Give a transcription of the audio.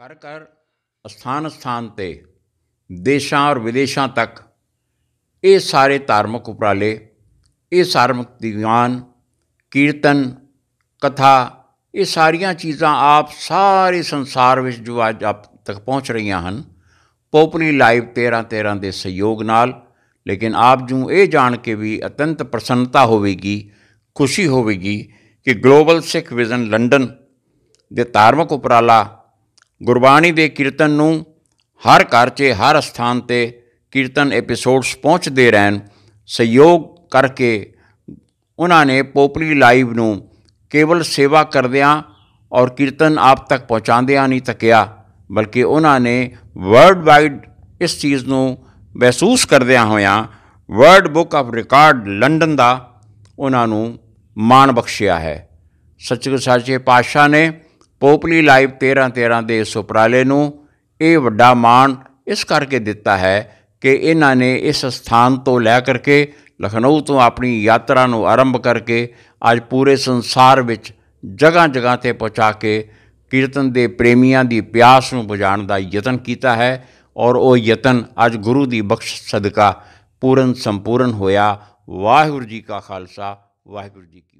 ਕਰ ਕਰ। ਸਥਾਨ ਸਥਾਨ ਤੇ ਦੇਸ਼ਾਂ ਔਰ ਵਿਦੇਸ਼ਾਂ ਤੱਕ ਇਹ ਸਾਰੇ ਧਾਰਮਿਕ ਉਪਰਾਲੇ, ਇਹ ਧਾਰਮਿਕ ਦੀਵਾਨ, ਕੀਰਤਨ, ਕਥਾ, ਇਹ ਸਾਰੀਆਂ ਚੀਜ਼ਾਂ ਆਪ ਸਾਰੇ ਸੰਸਾਰ ਵਿੱਚ ਜੋ ਅੱਜ ਆਪ ਤੱਕ ਪਹੁੰਚ ਰਹੀਆਂ ਹਨ ਪੋਪੂਲਰੀ ਲਾਈਵ 13 13 ਦੇ ਸਹਿਯੋਗ ਨਾਲ, ਲੇਕਿਨ ਆਪ ਜੂ ਇਹ ਜਾਣ ਕੇ ਵੀ ਅਤੰਤ ਪ੍ਰਸੰਨਤਾ ਹੋਵੇਗੀ, ਖੁਸ਼ੀ ਹੋਵੇਗੀ ਕਿ ਗਲੋਬਲ ਸਿੱਖ ਵਿਜ਼ਨ ਲੰਡਨ ਦੇ ਧਾਰਮਿਕ ਉਪਰਾਲਾ ਗੁਰਬਾਣੀ ਦੇ ਕੀਰਤਨ ਨੂੰ ਹਰ ਘਰ 'ਚ, ਹਰ ਸਥਾਨ ਤੇ ਕੀਰਤਨ ਐਪੀਸੋਡਸ ਪਹੁੰਚਦੇ ਰਹਿਣ, ਸਹਿਯੋਗ ਕਰਕੇ ਉਹਨਾਂ ਨੇ ਪੋਪਲੀ ਲਾਈਵ ਨੂੰ ਕੇਵਲ ਸੇਵਾ ਕਰਦਿਆਂ ਔਰ ਕੀਰਤਨ ਆਪ ਤੱਕ ਪਹੁੰਚਾਉਂਦਿਆਂ ਨਹੀਂ ਤੱਕਿਆ, ਬਲਕਿ ਉਹਨਾਂ ਨੇ ਵਰਲਡ ਵਾਈਡ ਇਸ ਚੀਜ਼ ਨੂੰ ਮਹਿਸੂਸ ਕਰਦਿਆਂ ਹੋਇਆਂ world book of record London ਦਾ ਉਹਨਾਂ ਨੂੰ ਮਾਣ ਬਖਸ਼ਿਆ ਹੈ। ਸੱਚੇ ਸਾਚੇ ਪਾਤਸ਼ਾਹ ਨੇ ਪੋਪਲੀ ਲਾਈਵ 13 13 ਦੇ ਇਸ ਉਪਰਾਲੇ ਨੂੰ ਇਹ ਵੱਡਾ ਮਾਣ ਇਸ ਕਰਕੇ ਦਿੱਤਾ ਹੈ ਕਿ ਇਹਨਾਂ ਨੇ ਇਸ ਸਥਾਨ ਤੋਂ ਲੈ ਕਰਕੇ ਲਖਨਊ ਤੋਂ ਆਪਣੀ ਯਾਤਰਾ ਨੂੰ ਆਰੰਭ ਕਰਕੇ ਅੱਜ ਪੂਰੇ ਸੰਸਾਰ ਵਿੱਚ ਜਗ੍ਹਾ ਜਗ੍ਹਾ ਤੇ ਪਹੁੰਚਾ ਕੇ ਕੀਰਤਨ ਦੇ ਪ੍ਰੇਮੀਆਂ ਦੀ ਪਿਆਸ ਨੂੰ ਬੁਝਾਉਣ ਦਾ ਯਤਨ ਕੀਤਾ ਹੈ ਔਰ ਉਹ ਯਤਨ ਅੱਜ ਗੁਰੂ ਦੀ ਬਖਸ਼ ਸਦਕਾ ਪੂਰਨ ਸੰਪੂਰਨ ਹੋਇਆ। ਵਾਹਿਗੁਰੂ ਜੀ ਕਾ ਖਾਲਸਾ, ਵਾਹਿਗੁਰੂ ਜੀ ਕੀ